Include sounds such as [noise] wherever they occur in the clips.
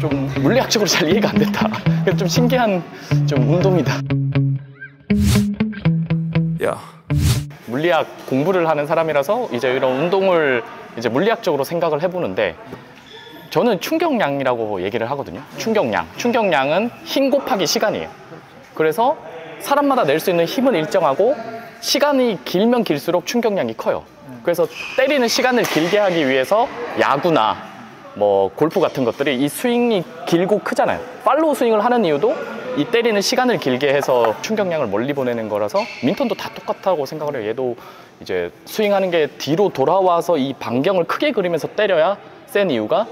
좀 물리학적으로 잘 이해가 안 됐다. 그래서 좀 신기한 좀 운동이다. 야, 물리학 공부를 하는 사람이라서 이제 이런 운동을 이제 물리학적으로 생각을 해보는데 저는 충격량이라고 얘기를 하거든요. 충격량. 충격량은 힘 곱하기 시간이에요. 그래서 사람마다 낼 수 있는 힘은 일정하고 시간이 길면 길수록 충격량이 커요. 그래서 때리는 시간을 길게 하기 위해서 야구나 뭐 골프 같은 것들이 이 스윙이 길고 크잖아요. 팔로우 스윙을 하는 이유도 이 때리는 시간을 길게 해서 충격량을 멀리 보내는 거라서 민턴도 다 똑같다고 생각을 해요. 얘도 이제 스윙하는 게 뒤로 돌아와서 이 반경을 크게 그리면서 때려야 센 이유가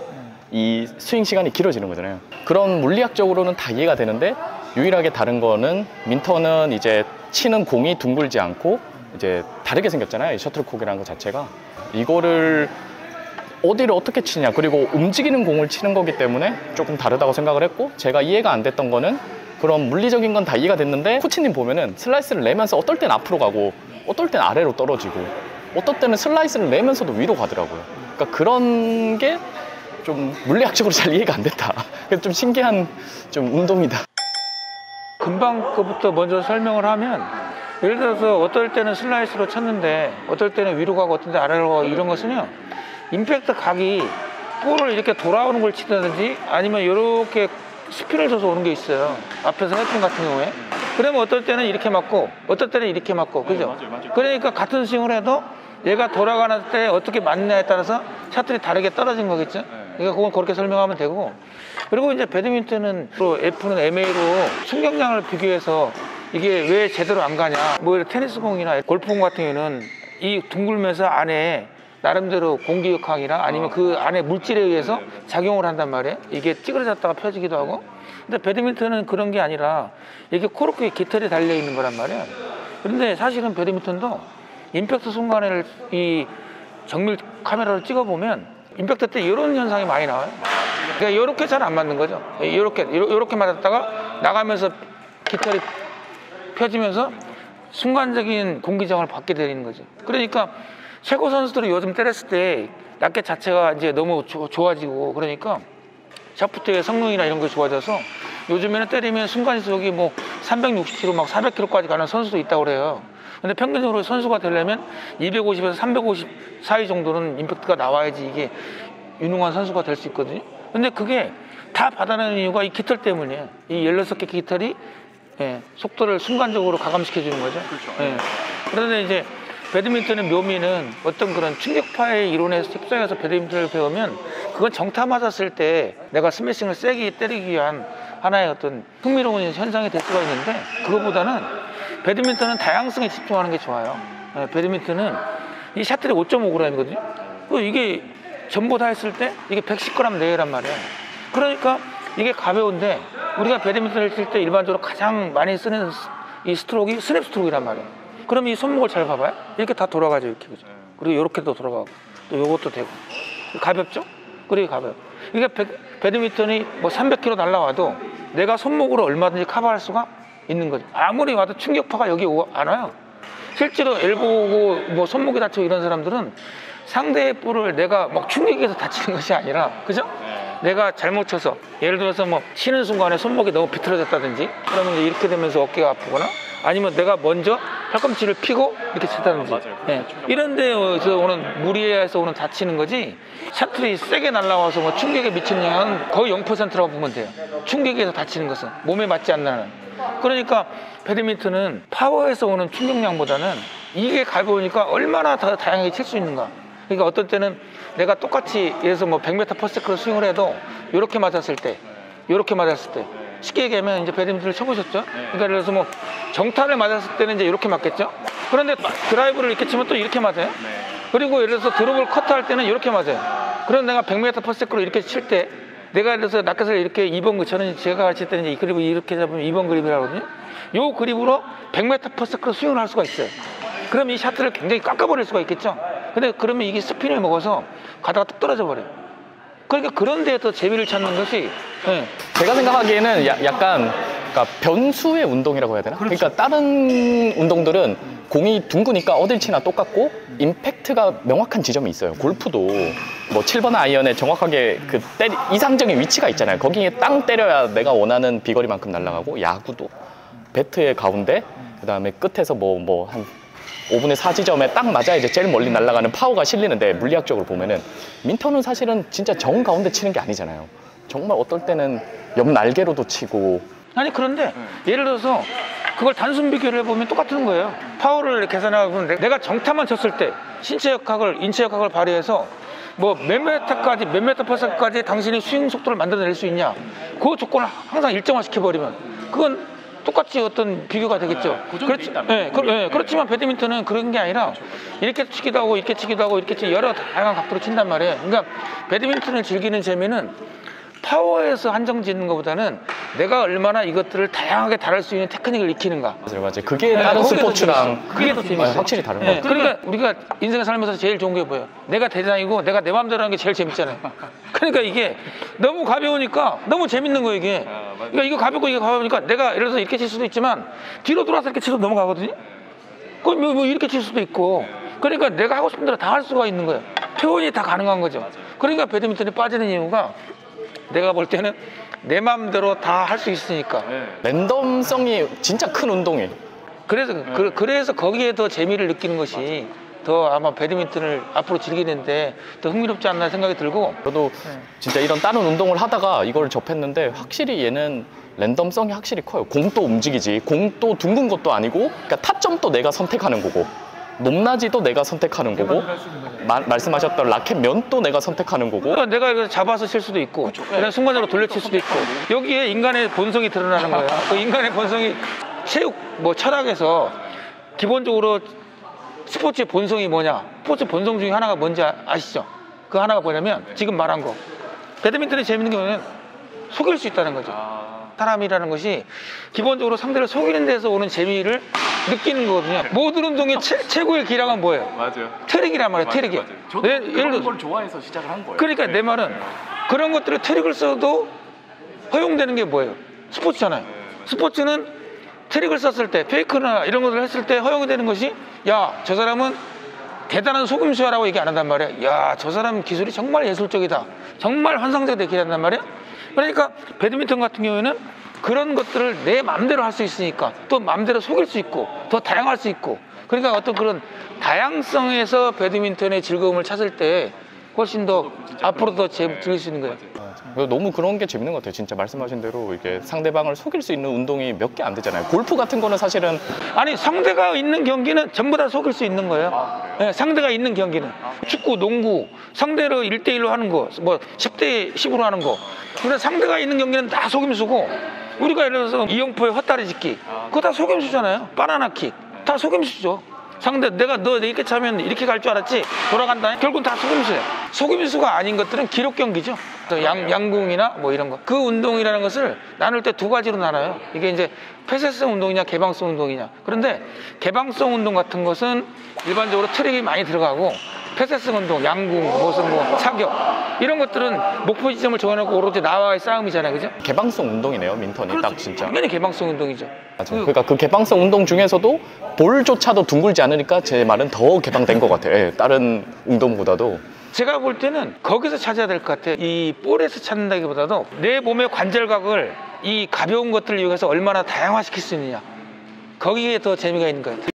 이 스윙 시간이 길어지는 거잖아요. 그런 물리학적으로는 다 이해가 되는데 유일하게 다른 거는 민턴은 이제 치는 공이 둥글지 않고 이제 다르게 생겼잖아요. 이 셔틀콕이라는 것 자체가 이거를 어디를 어떻게 치냐. 그리고 움직이는 공을 치는 거기 때문에 조금 다르다고 생각을 했고 제가 이해가 안 됐던 거는 그런 물리적인 건 다 이해가 됐는데 코치님 보면은 슬라이스를 내면서 어떨 땐 앞으로 가고 어떨 땐 아래로 떨어지고 어떨 때는 슬라이스를 내면서도 위로 가더라고요. 그러니까 그런 게 좀 물리학적으로 잘 이해가 안 됐다. [laughs] 그래서 좀 신기한 좀 운동이다. 금방 그부터 먼저 설명을 하면 예를 들어서 어떨 때는 슬라이스로 쳤는데 어떨 때는 위로 가고 어떨 때 아래로 가고 이런 것은요 임팩트 각이 볼을 이렇게 돌아오는 걸 치다든지 아니면 이렇게 스피를 줘서 오는 게 있어요. 앞에서 해핑 같은 경우에. 그러면 어떨 때는 이렇게 맞고 어떨 때는 이렇게 맞고 그죠? 그러니까 같은 스윙을 해도 얘가 돌아가는 때 어떻게 맞느냐에 따라서 샷들이 다르게 떨어진 거겠죠? 그러니까 그건 그렇게 설명하면 되고. 그리고 이제 배드민턴은 또 F는 MA로 충격량을 비교해서 이게 왜 제대로 안 가냐. 뭐 테니스 공이나 골프공 같은 경우는 이 둥글면서 안에 나름대로 공기역학이나 아니면 그 안에 물질에 의해서 작용을 한단 말이에요 이게 찌그러졌다가 펴지기도 하고 근데 배드민턴은 그런 게 아니라 이게 코르크에 깃털이 달려 있는 거란 말이에요 그런데 사실은 배드민턴도 임팩트 순간을 이 정밀 카메라로 찍어보면 임팩트 때 이런 현상이 많이 나와요. 그러니까 이렇게 잘 안 맞는 거죠. 이렇게 이렇게 맞았다가 나가면서 깃털이 펴지면서 순간적인 공기장을 받게 되는 거죠. 그러니까 최고 선수들이 요즘 때렸을 때 라켓 자체가 이제 너무 조- 좋아지고 그러니까 샤프트의 성능이나 이런 게 좋아져서 요즘에는 때리면 순간 시속이 뭐 360km 막 400km까지 가는 선수도 있다고 그래요. 근데 평균적으로 선수가 되려면 250에서 350 사이 정도는 임팩트가 나와야지 이게 유능한 선수가 될 수 있거든요. 근데 그게 다 받아내는 이유가 이 깃털 때문이에요. 이 16개 깃털이 예, 속도를 순간적으로 가감시켜 주는 거죠. 예. 그런데 이제 배드민턴의 묘미는 어떤 그런 충격파의 이론에 휩싸여서 배드민턴을 배우면 그건 정타 맞았을 때 내가 스매싱을 세게 때리기 위한 하나의 어떤 흥미로운 현상이 될 수가 있는데 그거보다는 배드민턴은 다양성에 집중하는 게 좋아요. 예, 배드민턴은 이 셔틀이 5.5g이거든요. 그 이게 전부 다 했을 때 이게 110g 내외란 말이에요. 그러니까 이게 가벼운데 우리가 배드민턴을 칠 때 일반적으로 가장 많이 쓰는 스- 이 스트로크가 스냅 스트로크란 말이에요. 그럼 이 손목을 잘 봐봐요. 이렇게 다 돌아가죠, 이렇게. 그죠? 그리고 이렇게도 돌아가고, 또 요것도 되고. 가볍죠? 그리고 가벼워. 배, 배드민턴이 뭐 300km 날라와도 내가 손목으로 얼마든지 커버할 수가 있는 거죠. 아무리 와도 충격파가 여기 오- 안 와요. 실제로 엘보고 뭐 손목이 다치고 이런 사람들은 상대의 볼을 내가 막 충격해서 다치는 것이 아니라, 그죠? 내가 잘못 쳐서 예를 들어서 뭐 치는 순간에 손목이 너무 비틀어졌다든지 그러면 이렇게 되면서 어깨가 아프거나 아니면 내가 먼저 팔꿈치를 피고 이렇게 쳤다든지. 예. 이런 데에서 오는 무리해서 오는 다치는 거지 샤틀이 세게 날라와서 뭐 충격에 미치는 영향은 거의 0%라고 보면 돼요. 충격에서 다치는 것은 몸에 맞지 않는. 그러니까 배드민턴은 파워에서 오는 충격량보다는 이게 가벼우니까 얼마나 더 다양하게 칠 수 있는가. 그러니까 어떤 때는 내가 똑같이 예를 들어서 뭐 100m 퍼 세크로 스윙을 해도 이렇게 맞았을 때 이렇게 맞았을 때 쉽게 얘기하면 이제 배드민턴을 쳐보셨죠? 그러니까 예를 들어서 뭐 정타를 맞았을 때는 이제 이렇게 맞겠죠? 그런데 드라이브를 이렇게 치면 또 이렇게 맞아요. 그리고 예를 들어서 드롭을 커트할 때는 이렇게 맞아요. 그럼 내가 100m per sec로 이렇게 칠 때 내가 예를 들어서 라켓을 이렇게 2번 그 저는 제가 가르칠 때는 이 그립을 이렇게 잡으면 2번 그립이라고 하거든요. 요 그립으로 100m per sec로 스윙을 할 수가 있어요. 그럼 이 샤트를 굉장히 깎아버릴 수가 있겠죠. 근데 그러면 이게 스핀을 먹어서 가다가 뚝 떨어져 버려요. 그러니까 그런 데에 더 재미를 찾는 것이 예. 제가 생각하기에는 야- 약간 그러니까 변수의 운동이라고 해야 되나? 그러니까 다른 운동들은 공이 둥그니까 어딜 치나 똑같고 임팩트가 명확한 지점이 있어요. 골프도 뭐 7번 아이언에 정확하게 그 때리, 이상적인 위치가 있잖아요. 거기에 땅 때려야 내가 원하는 비거리만큼 날아가고 야구도 배트의 가운데 그다음에 끝에서 뭐 뭐 한 5분의 4 지점에 딱 맞아 이제 제일 멀리 날아가는 파워가 실리는데 물리학적으로 보면은 민터는 사실은 진짜 정 가운데 치는 게 아니잖아요. 정말 어떨 때는 옆 날개로도 치고 아니 그런데 예를 들어서 그걸 단순 비교를 해보면 똑같은 거예요. 파워를 계산하고 내- 내가 정타만 쳤을 때 신체 역학을 인체 역학을 발휘해서 뭐 몇 메타까지 몇 메타 per sec까지 당신이 스윙 속도를 만들어낼 수 있냐 그 조건을 항상 일정화 시켜버리면 그건 똑같이 어떤 비교가 되겠죠. 그렇지, 예, 그, 예, 그렇지만 배드민턴은 그런 게 아니라 이렇게 치기도 하고 이렇게 치기도 하고 이렇게 치 여러 다양한 각도로 친단 말이에요. 그러니까 배드민턴을 즐기는 재미는 파워에서 한정 짓는 것보다는 내가 얼마나 이것들을 다양하게 다룰 수 있는 테크닉을 익히는가. 맞아요, 맞아요. 그게 다른 네, 더 스포츠랑 재밌어요. 그게 더 재밌어요. 네, 확실히 다른 것 네, 같아요. 그러니까 우리가 인생을 살면서 제일 좋은 게 뭐예요? 내가 대장이고 내가 내 마음대로 하는 게 제일 재밌잖아요. [laughs] 그러니까 이게 너무 가벼우니까 너무 재밌는 거예요, 이게. 그러니까 이거 가볍고 이게 가벼우니까 내가 예를 들어서 이렇게 칠 수도 있지만 뒤로 돌아서 이렇게 쳐도 넘어가거든요. 그럼 뭐, 뭐 이렇게 칠 수도 있고. 그러니까 내가 하고 싶은 대로 다 할 수가 있는 거예요. 표현이 다 가능한 거죠. 그러니까 배드민턴에 빠지는 이유가 내가 볼 때는 내 마음대로 다 할 수 있으니까. 랜덤성이 진짜 큰 운동이에요. 그래서 그, 그래서 거기에 더 재미를 느끼는 것이 더 아마 배드민턴을 앞으로 즐기는데 더 흥미롭지 않나 생각이 들고 저도 진짜 이런 다른 운동을 하다가 이걸 접했는데 확실히 얘는 랜덤성이 확실히 커요. 공도 움직이지. 공도 둥근 것도 아니고, 그러니까 타점도 내가 선택하는 거고, 높낮이도 내가 선택하는 거고, 마- 말씀하셨던 라켓 면도 내가 선택하는 거고, 그러니까 내가 이거 잡아서 칠 수도 있고 그냥 순간적으로 돌려칠 수도 있고 여기에 인간의 본성이 드러나는 거예요. 그 인간의 본성이 체육 뭐 철학에서 기본적으로 스포츠의 본성이 뭐냐? 스포츠 본성 중에 하나가 뭔지 아- 아시죠? 그 하나가 뭐냐면 지금 말한 거. 배드민턴이 재밌는 게 뭐냐면 속일 수 있다는 거죠. 사람이라는 것이 기본적으로 상대를 속이는 데서 오는 재미를 느끼는 거거든요. 모든 운동의 최, 고의 기량은 뭐예요? 맞아요. 트릭이란 말이에요, 트릭이. 저도 예, 그런 예를 들어서 걸 좋아해서 시작을 한 거예요. 그러니까 내 말은 그런 것들을 트릭을 써도 허용되는 게 뭐예요? 스포츠잖아요. 스포츠는 트릭을 썼을 때 페이크나 이런 것을 했을 때 허용이 되는 것이 야 저 사람은 대단한 속임수야라고 얘기 안 한단 말이야. 야 저 사람 기술이 정말 예술적이다. 정말 환상적이다 얘기 한단 말이야. 그러니까 배드민턴 같은 경우에는 그런 것들을 내 마음대로 할 수 있으니까 또 마음대로 속일 수 있고 더 다양할 수 있고 그러니까 어떤 그런 다양성에서 배드민턴의 즐거움을 찾을 때 훨씬 더 앞으로 더 재- 즐길 수 있는 거예요. 그리고 너무 그런 게 재밌는 것 같아요. 진짜 말씀하신 대로 이게 상대방을 속일 수 있는 운동이 몇 개 안 되잖아요. 골프 같은 거는 사실은 아니 상대가 있는 경기는 전부 다 속일 수 있는 거예요. 네, 상대가 있는 경기는 축구, 농구 상대로 1대1로 하는 거, 뭐 10대 10으로 하는 거. 근데 상대가 있는 경기는 다 속임수고 우리가 예를 들어서 이영표의 헛다리 짚기 그거 다 속임수잖아요. 바나나 킥 다 속임수죠. 상대 내가 너 이렇게 차면 이렇게 갈 줄 알았지 돌아간다 결국은 다 속임수예요 속임수가 아닌 것들은 기록 경기죠 또 양, 양궁이나 뭐 이런 거 그 운동이라는 것을 나눌 때 두 가지로 나눠요 이게 이제 폐쇄성 운동이냐 개방성 운동이냐 그런데 개방성 운동 같은 것은 일반적으로 트랙이 많이 들어가고 폐쇄성 운동 양궁 무슨 뭐 사격 이런 것들은 목표 지점을 정해놓고 오로지 나와의 싸움이잖아요 그죠 개방성 운동이네요. 민턴이 딱 진짜. 당연히 개방성 운동이죠 맞아. 그러니까 그 개방성 운동 중에서도 볼조차도 둥글지 않으니까 제 말은 더 개방된 것 같아요. 예, 다른 운동보다도. 제가 볼 때는 거기서 찾아야 될 것 같아요. 이 볼에서 찾는다기보다도 내 몸의 관절각을 이 가벼운 것들을 이용해서 얼마나 다양화시킬 수 있느냐. 거기에 더 재미가 있는 것 같아요.